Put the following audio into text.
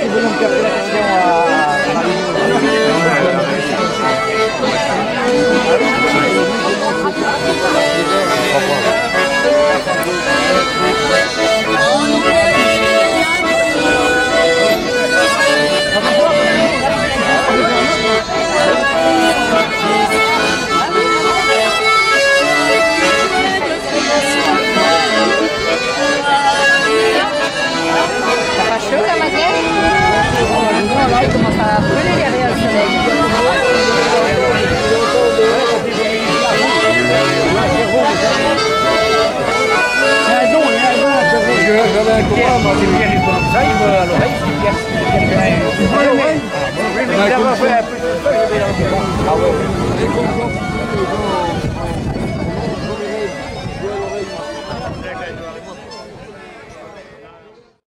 Gracias. vamos si